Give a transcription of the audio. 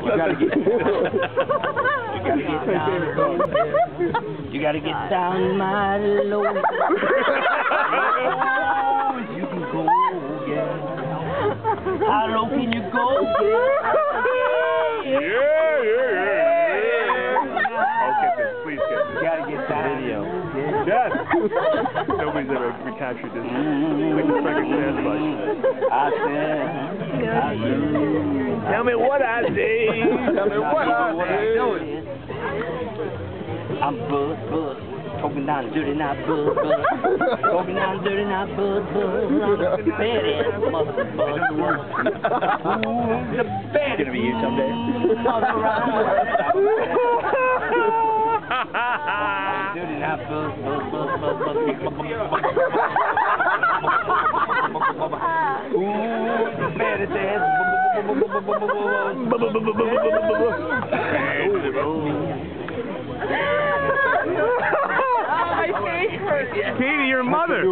gotta get. you gotta get down. You gotta get down, my lord. you can go, yeah. How low can you go, Yeah, yeah, yeah, yeah. Oh, get this. Please get You gotta get down. Video. Yes. Nobody's ever recaptured this. Mm-hmm. Like the Frankenstein bite. I said, I said. Tell me what I see. Tell me what I see. I'm Bud Bud. Talking down dirty now, Bud Bud. Talking down dirty now, Bud Bud. I'm the baddest mother Bud Bud. The baddest Gonna be you someday. Dirty. Who's the baddest ass? Katie, your mother.